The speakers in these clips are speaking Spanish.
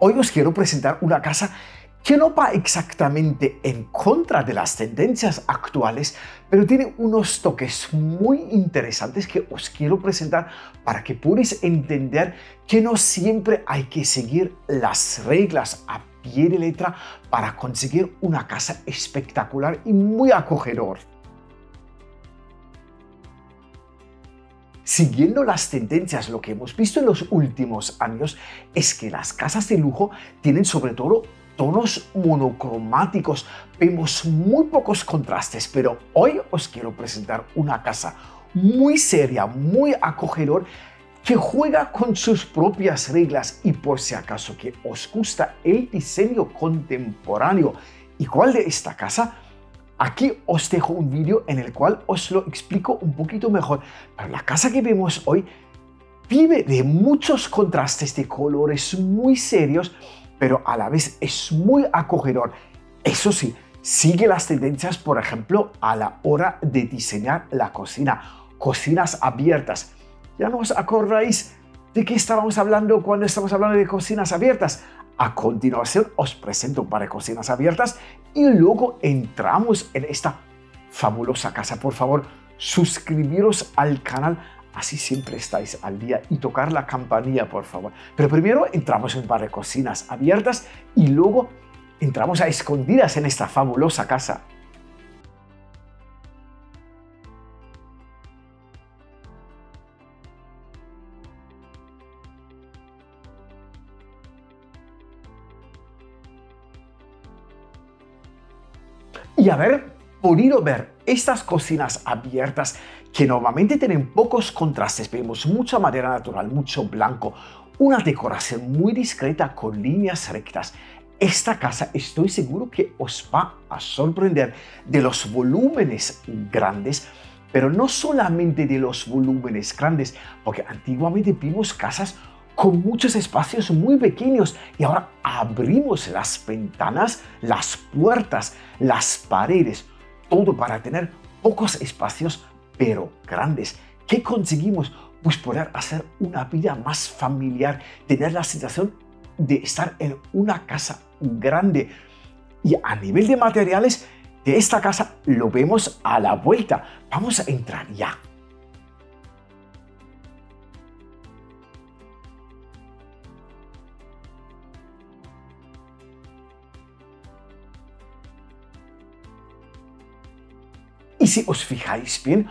Hoy os quiero presentar una casa que no va exactamente en contra de las tendencias actuales, pero tiene unos toques muy interesantes que os quiero presentar para que podáis entender que no siempre hay que seguir las reglas a pie de letra para conseguir una casa espectacular y muy acogedor. Siguiendo las tendencias, lo que hemos visto en los últimos años es que las casas de lujo tienen sobre todo tonos monocromáticos. Vemos muy pocos contrastes, pero hoy os quiero presentar una casa muy seria, muy acogedor, que juega con sus propias reglas y por si acaso que os gusta el diseño contemporáneo igual de esta casa, Aquí os dejo un vídeo en el cual os lo explico un poquito mejor. Pero la casa que vemos hoy vive de muchos contrastes de colores muy serios, pero a la vez es muy acogedor. Eso sí, sigue las tendencias, por ejemplo, a la hora de diseñar la cocina. Cocinas abiertas. ¿Ya no os acordáis de qué estábamos hablando cuando estamos hablando de cocinas abiertas? A continuación os presento un par de cocinas abiertas y luego entramos en esta fabulosa casa. Por favor, suscribiros al canal, así siempre estáis al día y tocar la campanilla, por favor. Pero primero entramos en un par de cocinas abiertas y luego entramos a escondidas en esta fabulosa casa. Y haber podido ver estas cocinas abiertas que normalmente tienen pocos contrastes, vemos mucha madera natural, mucho blanco, una decoración muy discreta con líneas rectas. Esta casa estoy seguro que os va a sorprender de los volúmenes grandes, pero no solamente de los volúmenes grandes, porque antiguamente vimos casas con muchos espacios muy pequeños y ahora abrimos las ventanas, las puertas, las paredes, todo para tener pocos espacios pero grandes. ¿Qué conseguimos? Pues poder hacer una vida más familiar, tener la sensación de estar en una casa grande. Y a nivel de materiales de esta casa lo vemos a la vuelta. Vamos a entrar ya. Si os fijáis bien,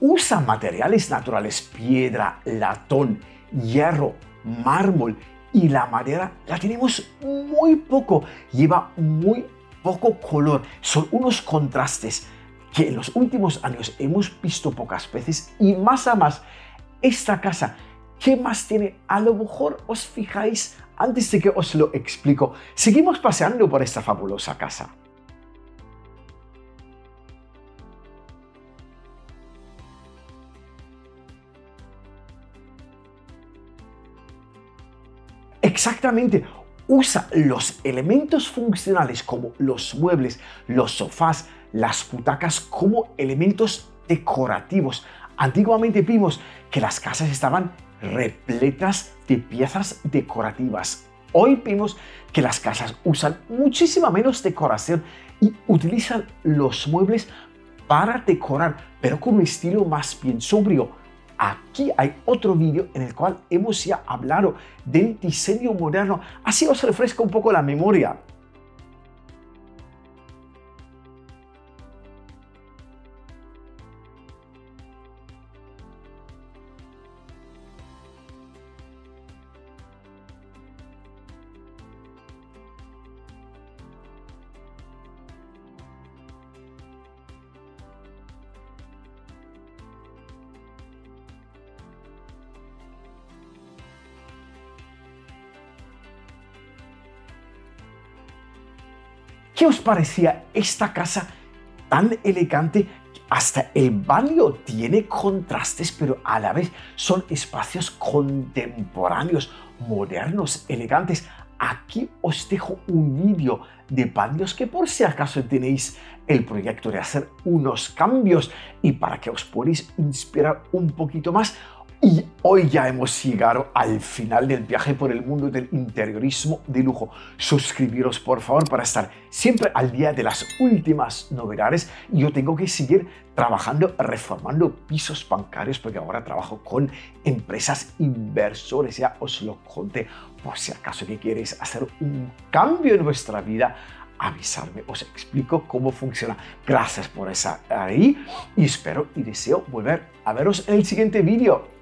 usa materiales naturales, piedra, latón, hierro, mármol y la madera la tenemos muy poco, lleva muy poco color, son unos contrastes que en los últimos años hemos visto pocas veces y más a más esta casa, ¿qué más tiene? A lo mejor os fijáis antes de que os lo explico, seguimos paseando por esta fabulosa casa. Exactamente, usa los elementos funcionales como los muebles, los sofás, las butacas como elementos decorativos. Antiguamente vimos que las casas estaban repletas de piezas decorativas. Hoy vimos que las casas usan muchísima menos decoración y utilizan los muebles para decorar, pero con un estilo más bien sobrio Aquí hay otro vídeo en el cual hemos ya hablado del diseño moderno. Así os refresco un poco la memoria. ¿Qué os parecía esta casa tan elegante? Hasta el baño tiene contrastes, pero a la vez son espacios contemporáneos, modernos, elegantes. Aquí os dejo un vídeo de baños que por si acaso tenéis el proyecto de hacer unos cambios y para que os podáis inspirar un poquito más, Y hoy ya hemos llegado al final del viaje por el mundo del interiorismo de lujo. Suscribiros por favor para estar siempre al día de las últimas novedades. Yo tengo que seguir trabajando, reformando pisos bancarios porque ahora trabajo con empresas inversores. Ya os lo conté por si acaso que queréis hacer un cambio en vuestra vida avisarme, os explico cómo funciona. Gracias por estar ahí y espero y deseo volver a veros en el siguiente vídeo.